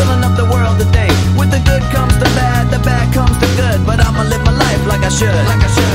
filling up the world today. With the good comes the bad, the bad comes the good. But I'ma live my life like I should. Like I should.